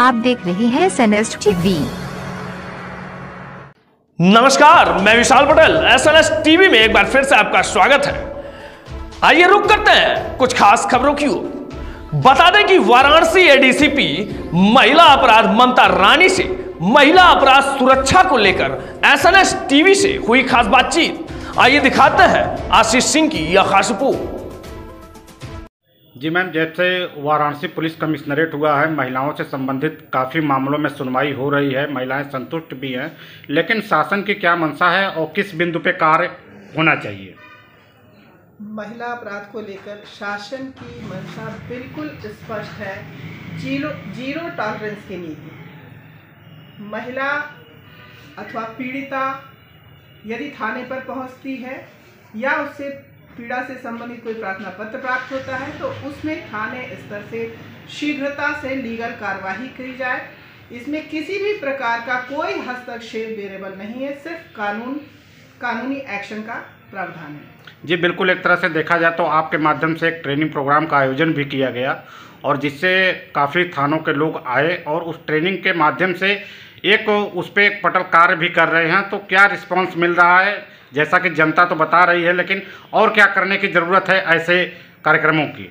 आप देख रहे हैं सनेस्ट टीवी नमस्कार, मैं Vishal Patel S N S TV में एक बार फिर से आपका स्वागत है। आइए रुक करते हैं कुछ खास खबरों की ओर। बता दें कि वाराणसी एडीसीपी महिला अपराध ममता रानी से महिला अपराध सुरक्षा को लेकर एस एसएनएस टीवी से हुई खास बातचीत। आइए दिखाते हैं आशीष सिंह की यह खास रिपोर्ट। जी मैम, जैसे वाराणसी पुलिस कमिश्नरेट हुआ है, महिलाओं से संबंधित काफ़ी मामलों में सुनवाई हो रही है, महिलाएँ संतुष्ट भी हैं, लेकिन शासन की क्या मंशा है और किस बिंदु पे कार्य होना चाहिए? महिला अपराध को लेकर शासन की मंशा बिल्कुल स्पष्ट है, ज़ीरो ज़ीरो टॉलरेंस की नीति महिला अथवा पीड़िता यदि थाने पर पहुँचती है या उससे पीड़ा से संबंधित कोई प्रार्थना पत्र प्राप्त होता है तो उसमें थाने स्तर से शीघ्रता से लीगल कार्रवाई करी जाए। इसमें किसी भी प्रकार का कोई हस्तक्षेप वेरेबल नहीं है, सिर्फ़ कानून, कानूनी एक्शन का प्रावधान है। जी, बिल्कुल एक तरह से देखा जाए तो आपके माध्यम से एक ट्रेनिंग प्रोग्राम का आयोजन भी किया गया और जिससे काफ़ी थानों के लोग आए और उस ट्रेनिंग के माध्यम से एक उस पर एक पटल कार्य भी कर रहे हैं तो क्या रिस्पांस मिल रहा है? जैसा कि जनता तो बता रही है, लेकिन और क्या करने की ज़रूरत है ऐसे कार्यक्रमों की?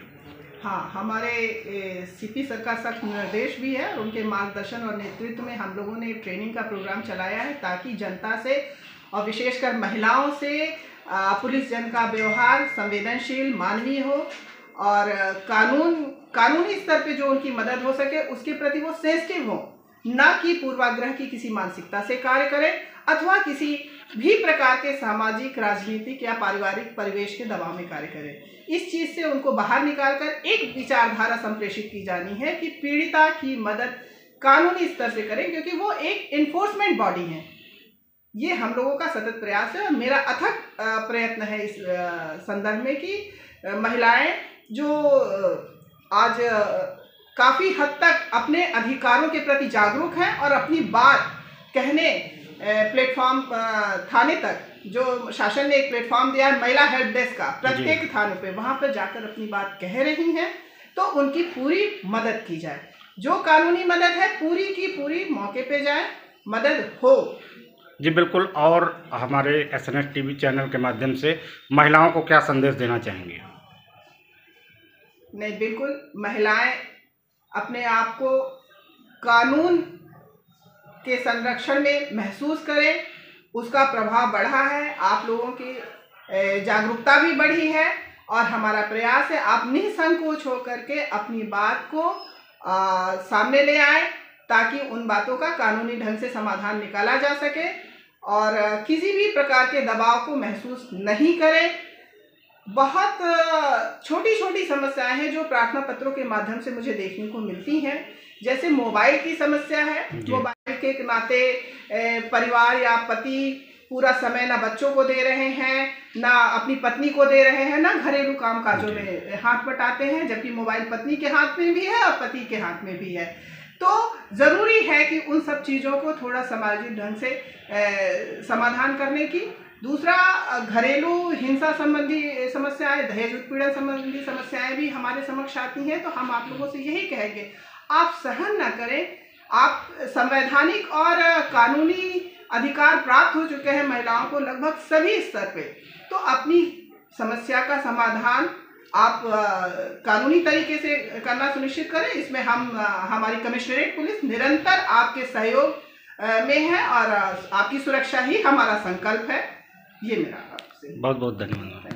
हाँ हमारे सीपी सर का निर्देश भी है और उनके मार्गदर्शन और नेतृत्व में हम लोगों ने ट्रेनिंग का प्रोग्राम चलाया है ताकि जनता से और विशेषकर महिलाओं से पुलिस जन का व्यवहार संवेदनशील, मानवीय हो और, कानून, कानूनी स्तर पे जो उनकी मदद हो सके, उसके प्रति वो सेंसिटिव हो। न कि पूर्वाग्रह की किसी मानसिकता से कार्य करें, अथवा किसी भी प्रकार के सामाजिक, राजनीतिक या पारिवारिक परिवेश के दबाव में कार्य करें। इस चीज़ से उनको बाहर निकालकर एक विचारधारा संप्रेषित की जानी है कि पीड़िता की मदद कानूनी स्तर से करें, क्योंकि वो एक इन्फोर्समेंट बॉडी है। ये हम लोगों का सतत प्रयास है और मेरा अथक प्रयत्न है इस संदर्भ में कि महिलाएँ जो आज काफ़ी हद तक अपने अधिकारों के प्रति जागरूक हैं और अपनी बात कहने प्लेटफॉर्म थाने तक जो शासन ने एक प्लेटफॉर्म दिया है महिला हेल्प डेस्क का प्रत्येक थानों पे वहाँ पर जाकर अपनी बात कह रही हैं तो उनकी पूरी मदद की जाए। जो कानूनी मदद है पूरी की पूरी मौके पे जाए मदद हो। जी बिल्कुल और हमारे S N S T V channel के माध्यम से महिलाओं को क्या संदेश देना चाहेंगे? नहीं बिल्कुल महिलाएँ अपने आप को कानून के संरक्षण में महसूस करें। उसका प्रभाव बढ़ा है आप लोगों की जागरूकता भी बढ़ी है और हमारा प्रयास है आप निसंकोच होकर के अपनी बात को आ, सामने ले आए ताकि उन बातों का कानूनी ढंग से समाधान निकाला जा सके और किसी भी प्रकार के दबाव को महसूस नहीं करें। बहुत छोटी छोटी समस्याएँ हैं जो प्रार्थना पत्रों के माध्यम से मुझे देखने को मिलती हैं। जैसे मोबाइल की समस्या है मोबाइल के नाते परिवार या पति पूरा समय ना बच्चों को दे रहे हैं ना अपनी पत्नी को दे रहे हैं ना घरेलू काम काजों में हाथ बटाते हैं जबकि मोबाइल पत्नी के हाथ में भी है और पति के हाथ में भी है। तो ज़रूरी है कि उन सब चीज़ों को थोड़ा सामाजिक ढंग से ए, समाधान करने की दूसरा घरेलू हिंसा संबंधी समस्याएँ दहेज उत्पीड़न संबंधी समस्याएँ भी हमारे समक्ष आती हैं तो हम आप लोगों से यही कहेंगे, आप सहन न करें, आप संवैधानिक और कानूनी अधिकार प्राप्त हो चुके हैं महिलाओं को लगभग सभी स्तर पे तो अपनी समस्या का समाधान आप कानूनी तरीके से करना सुनिश्चित करें, इसमें हम हमारी कमिश्नरेट पुलिस निरंतर आपके सहयोग में है और आपकी सुरक्षा ही हमारा संकल्प है। ये मेरा आपसे। बहुत बहुत धन्यवाद।